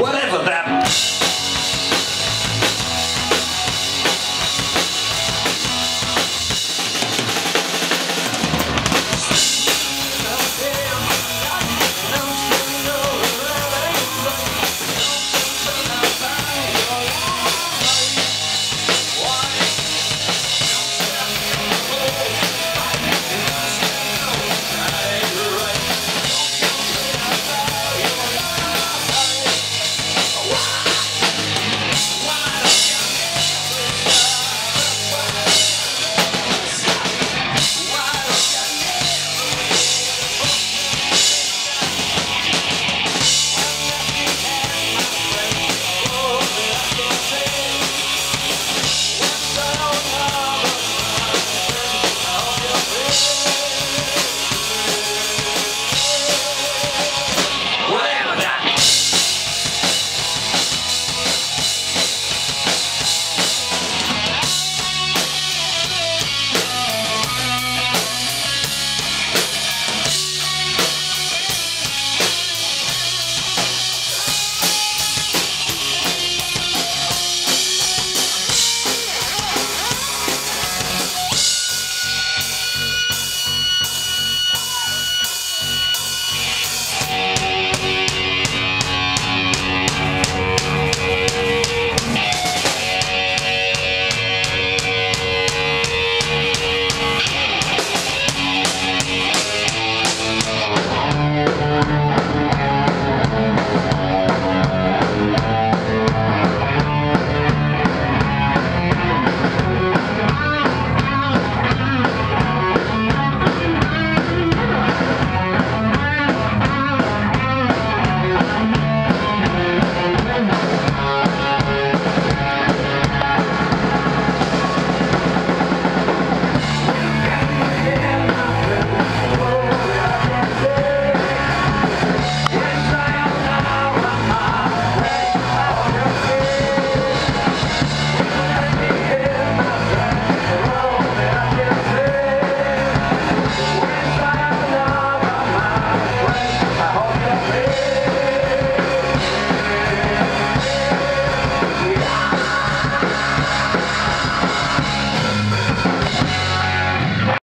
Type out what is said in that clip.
whatever that